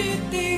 You.